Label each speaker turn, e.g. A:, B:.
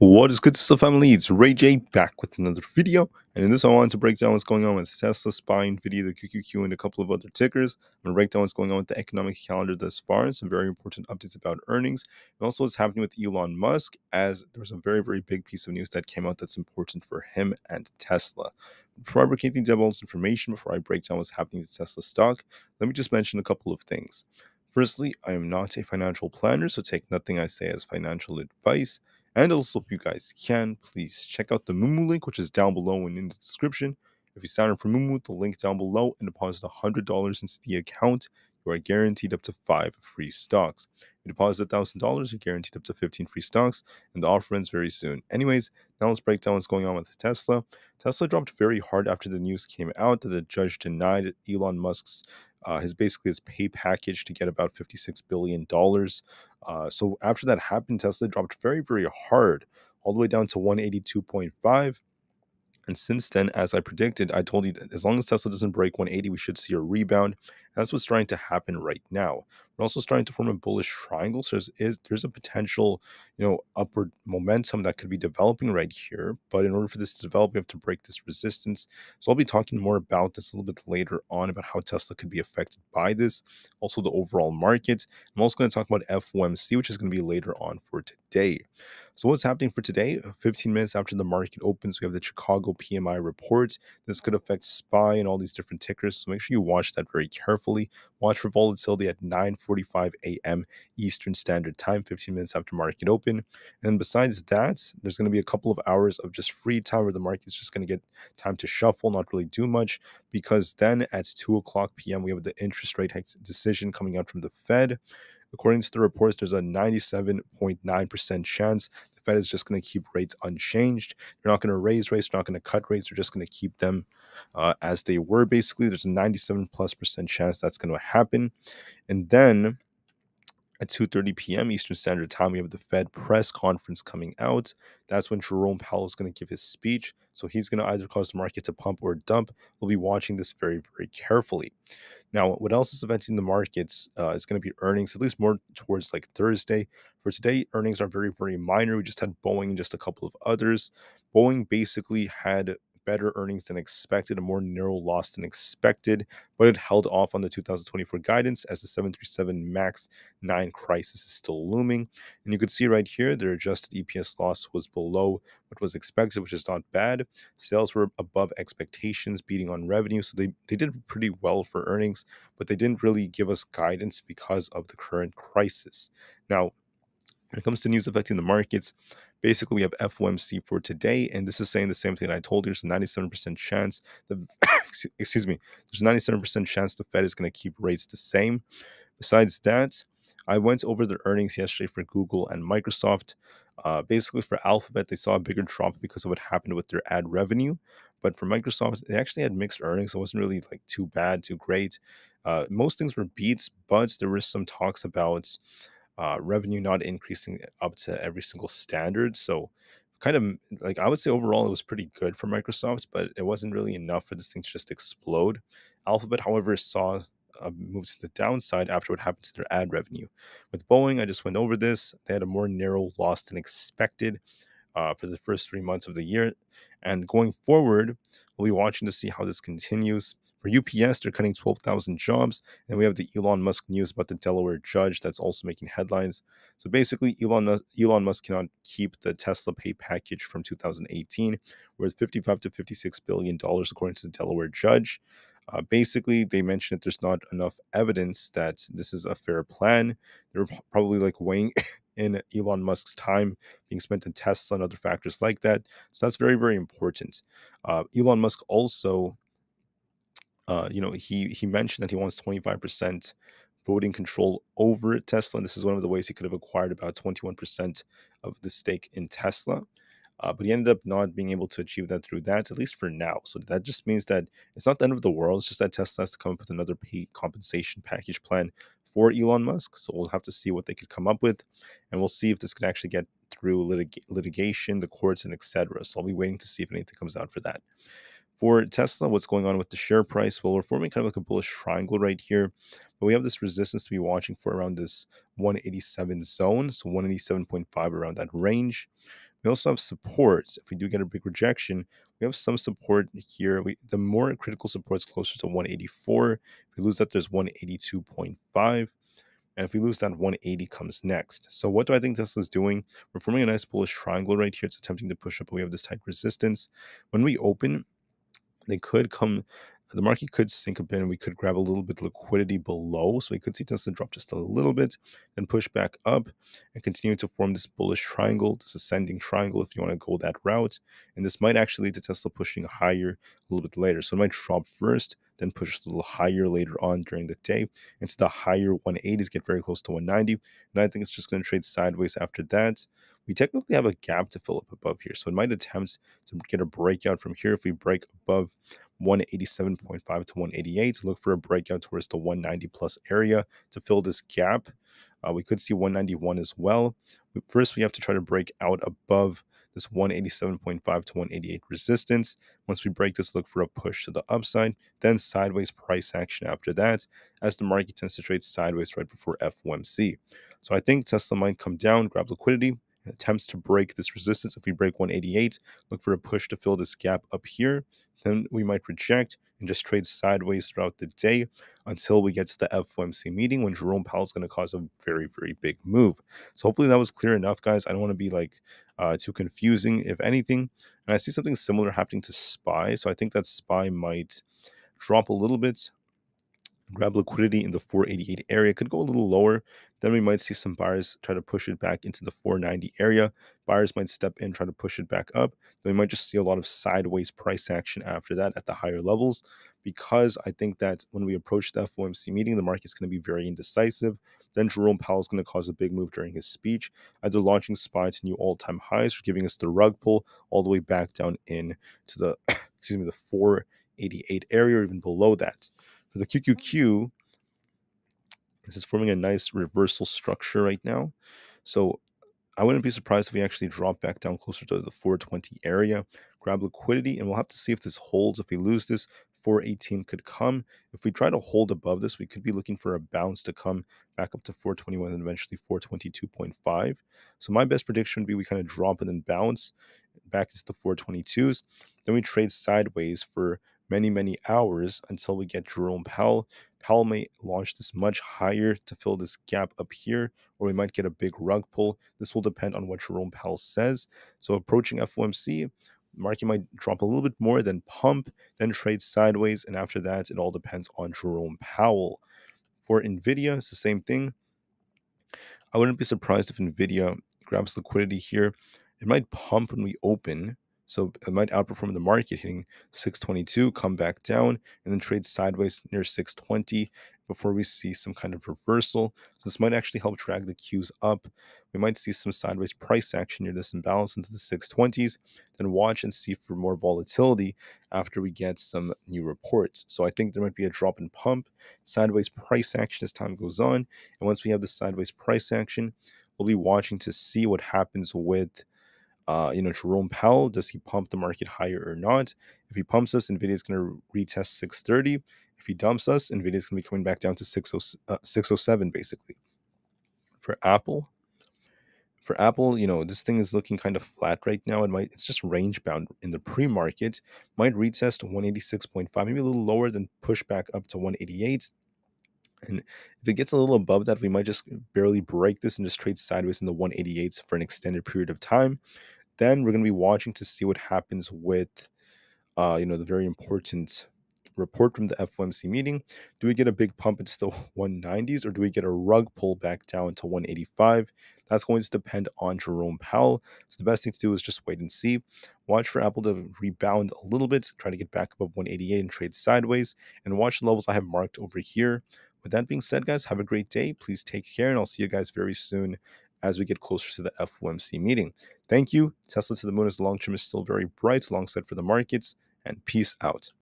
A: What is good stuff family? It's Rey Jay back with another video. And in this I wanted to break down what's going on with Tesla, SPY, NVIDIA, the QQQ, and a couple of other tickers. I'm going to break down what's going on with the economic calendar thus far and some very important updates about earnings. And also what's happening with Elon Musk as there's a very, very big piece of news that came out that's important for him and Tesla. Before I break anything down all this information, before I break down what's happening to Tesla stock, let me just mention a couple of things. Firstly, I am not a financial planner, so take nothing I say as financial advice. And also, if you guys can, please check out the Moomoo link, which is down below and in the description. If you sign up for Moomoo, the link down below, and deposit $100 into the account, you are guaranteed up to five free stocks. If you deposit $1,000, you're guaranteed up to 15 free stocks, and the offer ends very soon. Anyways, now let's break down what's going on with Tesla. Tesla dropped very hard after the news came out that the judge denied Elon Musk's uh, his basically his pay package to get about $56 billion. Uh, so after that happened, Tesla dropped very, very hard, all the way down to 182.5. And since then, as I predicted, I told you that as long as Tesla doesn't break 180, we should see a rebound. And that's what's starting to happen right now. We're also starting to form a bullish triangle. So there's is, there's a potential, you know, upward momentum that could be developing right here. But in order for this to develop, we have to break this resistance. So I'll be talking more about this a little bit later on about how Tesla could be affected by this. Also, the overall market. I'm also going to talk about FOMC, which is going to be later on for today. So what's happening for today? Uh, 15 minutes after the market opens, we have the Chicago PMI report. This could affect SPY and all these different tickers. So make sure you watch that very carefully. Watch for volatility at 9:45 a.m. Eastern Standard Time, 15 minutes after market open. And besides that, there's going to be a couple of hours of just free time where the market's just going to get time to shuffle, not really do much, because then at 2 o'clock p.m. we have the interest rate decision coming out from the Fed. According to the reports, there's a 97.9% chance the Fed is just going to keep rates unchanged. They're not going to raise rates, they're not going to cut rates, they're just going to keep them uh, as they were. Basically, there's a 97 plus percent chance that's going to happen. And then at 2:30 p.m. Eastern Standard Time, we have the Fed press conference coming out. That's when Jerome Powell is going to give his speech. So he's going to either cause the market to pump or dump. We'll be watching this very, very carefully. Now, what else is affecting the markets uh, is going to be earnings, at least more towards like Thursday. For today, earnings are very, very minor. We just had Boeing and just a couple of others. Boeing basically had better earnings than expected, a more narrow loss than expected, but it held off on the 2024 guidance as the 737 MAX 9 crisis is still looming. And you can see right here, their adjusted EPS loss was below what was expected, which is not bad. Sales were above expectations, beating on revenue. So they, they did pretty well for earnings, but they didn't really give us guidance because of the current crisis. Now, when it comes to news affecting the markets, basically we have FOMC for today, and this is saying the same thing that I told you. There's a 97% chance the excuse me, there's a 97% chance the Fed is going to keep rates the same. Besides that, I went over the earnings yesterday for Google and Microsoft. Uh, basically, for Alphabet, they saw a bigger drop because of what happened with their ad revenue. But for Microsoft, they actually had mixed earnings. It wasn't really like too bad, too great. Uh, most things were beats, but there was some talks about uh, revenue not increasing up to every single standard. So, kind of like I would say overall, it was pretty good for Microsoft, but it wasn't really enough for this thing to just explode. Alphabet, however, saw a move to the downside after what happened to their ad revenue. With Boeing, I just went over this. They had a more narrow loss than expected uh, for the first three months of the year. And going forward, we'll be watching to see how this continues. For UPS, they're cutting 12,000 jobs. And we have the Elon Musk news about the Delaware judge that's also making headlines. So basically, Elon, Elon Musk cannot keep the Tesla pay package from 2018, worth 55 to 56 billion dollars, according to the Delaware judge. Uh, basically, they mentioned that there's not enough evidence that this is a fair plan. They're probably like weighing in Elon Musk's time being spent in Tesla and other factors like that. So that's very, very important. Uh, Elon Musk also uh, you know, he he mentioned that he wants 25% voting control over Tesla. And this is one of the ways he could have acquired about 21% of the stake in Tesla. Uh, but he ended up not being able to achieve that through that, at least for now. So that just means that it's not the end of the world. It's just that Tesla has to come up with another pay compensation package plan for Elon Musk. So we'll have to see what they could come up with, and we'll see if this can actually get through litig- litigation, the courts, and etc. So I'll be waiting to see if anything comes out for that. For Tesla, what's going on with the share price? Well, we're forming kind of like a bullish triangle right here, but we have this resistance to be watching for around this 187 zone, so 187.5 around that range. We also have support. If we do get a big rejection, we have some support here. We, the more critical support is closer to 184. If we lose that, there's 182.5. And if we lose that, 180 comes next. So what do I think Tesla's doing? We're forming a nice bullish triangle right here. It's attempting to push up. But we have this tight resistance. When we open, they could come the market could sink a bit and we could grab a little bit liquidity below. So we could see Tesla drop just a little bit, and push back up and continue to form this bullish triangle, this ascending triangle if you want to go that route. And this might actually lead to Tesla pushing higher a little bit later. So it might drop first, then push a little higher later on during the day into the higher 180s, get very close to 190. And I think it's just going to trade sideways after that. We technically have a gap to fill up above here. So it might attempt to get a breakout from here if we break above 187.5 to 188 look for a breakout towards the 190 plus area to fill this gap. Uh, we could see 191 as well. First, we have to try to break out above this 187.5 to 188 resistance. Once we break this, look for a push to the upside, then sideways price action after that, as the market tends to trade sideways right before FOMC. So I think Tesla might come down, grab liquidity, attempts to break this resistance. If we break 188, look for a push to fill this gap up here then we might reject and just trade sideways throughout the day until we get to the FOMC meeting when Jerome Powell is going to cause a very, very big move. So hopefully that was clear enough, guys. I don't want to be like uh, too confusing, if anything. And I see something similar happening to SPY. So I think that SPY might drop a little bit grab liquidity in the 488 area. Could go a little lower. Then we might see some buyers try to push it back into the 490 area. Buyers might step in, try to push it back up. Then we might just see a lot of sideways price action after that at the higher levels because I think that when we approach the FOMC meeting, the market's going to be very indecisive. Then Jerome Powell is going to cause a big move during his speech, either launching SPY to new all-time highs or giving us the rug pull all the way back down in to the excuse me the 488 area or even below that. The QQQ, this is forming a nice reversal structure right now. So I wouldn't be surprised if we actually drop back down closer to the 420 area, grab liquidity, and we'll have to see if this holds. If we lose this, 418 could come. If we try to hold above this, we could be looking for a bounce to come back up to 421 and eventually 422.5. So my best prediction would be we kind of drop and then bounce back into the 422s. Then we trade sideways for many, many hours until we get Jerome Powell. Powell may launch this much higher to fill this gap up here, or we might get a big rug pull. This will depend on what Jerome Powell says. So approaching FOMC, market might drop a little bit more, then pump, then trade sideways, and after that, it all depends on Jerome Powell. For Nvidia, it's the same thing. I wouldn't be surprised if Nvidia grabs liquidity here. It might pump when we open, so it might outperform the market, hitting 622, come back down, and then trade sideways near 620 before we see some kind of reversal. So this might actually help drag the Qs up. We might see some sideways price action near this imbalance into the 620s, then watch and see for more volatility after we get some new reports. So I think there might be a drop in pump, sideways price action as time goes on. And once we have the sideways price action, we'll be watching to see what happens with uh, you know, Jerome Powell, does he pump the market higher or not? If he pumps us, NVIDIA is going to retest 630. If he dumps us, NVIDIA is going to be coming back down to 60, uh, 607, basically. For Apple, for Apple, you know, this thing is looking kind of flat right now. It might, it's just range bound in the pre-market. Might retest 186.5, maybe a little lower, than push back up to 188. And if it gets a little above that, we might just barely break this and just trade sideways in the 188s for an extended period of time. Then we're going to be watching to see what happens with, uh, you know, the very important report from the FOMC meeting. Do we get a big pump into the 190s or do we get a rug pull back down to 185? That's going to depend on Jerome Powell. So the best thing to do is just wait and see. Watch for Apple to rebound a little bit, try to get back above 188 and trade sideways, and watch the levels I have marked over here. With that being said, guys, have a great day. Please take care, and I'll see you guys very soon as we get closer to the FOMC meeting. Thank you. Tesla to the moon as long term is still very bright alongside for the markets, and peace out.